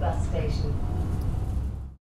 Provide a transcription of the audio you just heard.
Bus Station,